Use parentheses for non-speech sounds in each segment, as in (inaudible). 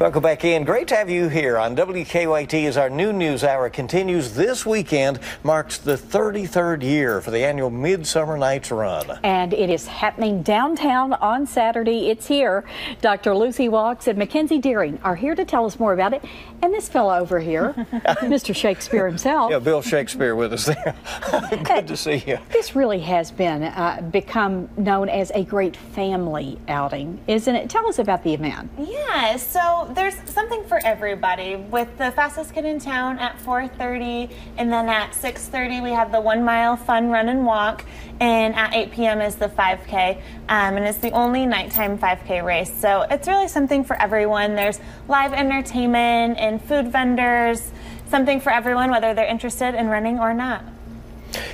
Welcome back in. Great to have you here on WKYT as our new news hour continues this weekend, marks the 33rd year for the annual Midsummer Nights Run. And it is happening downtown on Saturday. It's here. Dr. Lucy Wachs and Makenzie Deering are here to tell us more about it. And this fellow over here, (laughs) Mr. Shakespeare himself. Yeah, Bill Shakespeare with us there. (laughs) Good to see you. This really has been uh, become known as a great family outing, isn't it? Tell us about the event. Yeah, so there's something for everybody. With the fastest kid in town at 4:30, and then at 6:30 we have the one mile fun run and walk, and at 8 p.m. is the 5K, um, and it's the only nighttime 5K race. So it's really something for everyone. There's live entertainment and food vendors, something for everyone, whether they're interested in running or not.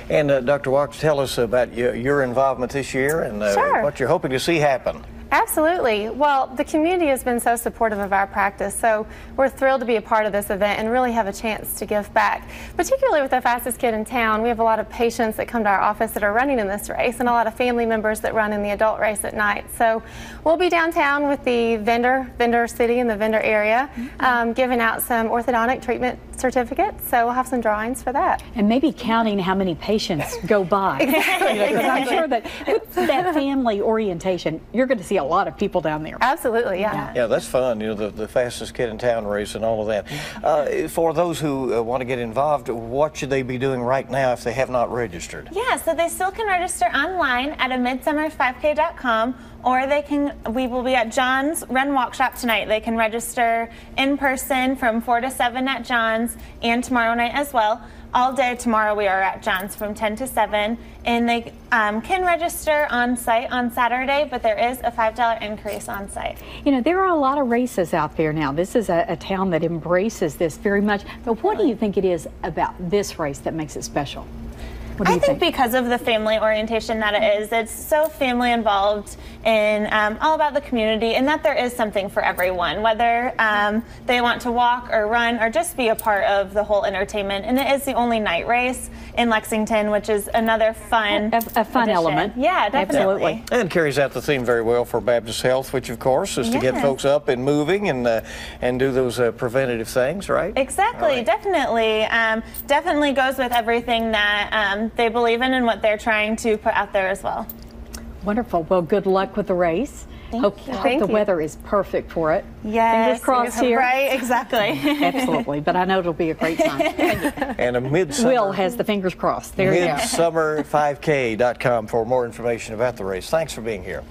And uh, Dr. Walker, tell us about your, your involvement this year and uh, Sure. what you're hoping to see happen. Absolutely. Well, the community has been so supportive of our practice, so we're thrilled to be a part of this event and really have a chance to give back. Particularly with the fastest kid in town, we have a lot of patients that come to our office that are running in this race and a lot of family members that run in the adult race at night. So we'll be downtown with the vendor, vendor city in the vendor area, um, giving out some orthodontic treatment certificates. So we'll have some drawings for that. And maybe counting how many patients (laughs) go by. (laughs) You know, 'cause I'm sure that with that family orientation, you're going to see a lot of people down there. Absolutely, yeah. Yeah, that's fun. You know, the, the fastest kid in town race and all of that. Uh, for those who uh, want to get involved, what should they be doing right now if they have not registered? Yeah, so they still can register online at a midsummer5k.com or they can we will be at John's Run Walk Shop tonight. They can register in person from 4 to 7 at John's and tomorrow night as well. All day tomorrow we are at John's from 10 to 7 and they um, can register on site on Saturday, but there is a $5 increase on site. You know, there are a lot of races out there now. This is a, a town that embraces this very much. But what do you think it is about this race that makes it special? What do I you think, because of the family orientation that it is, it's so family involved and um, all about the community, and that there is something for everyone, whether um, they want to walk or run or just be a part of the whole entertainment. And it is the only night race in Lexington, which is another fun, A- a fun addition. element. Yeah, definitely. Absolutely. And carries out the theme very well for Baptist Health, which of course is to get folks up and moving and uh, and do those uh, preventative things, right? Exactly, All right. definitely. Um, definitely goes with everything that um, they believe in and what they're trying to put out there as well. Wonderful. Well, good luck with the race. Thank hope, you. hope Thank the you. weather is perfect for it. Yes, Fingers crossed here. Right, exactly. (laughs) Absolutely. But I know it'll be a great time. (laughs) And a midsummer. Will has the fingers crossed. There you go. Midsummer5k.com for more information about the race. Thanks for being here.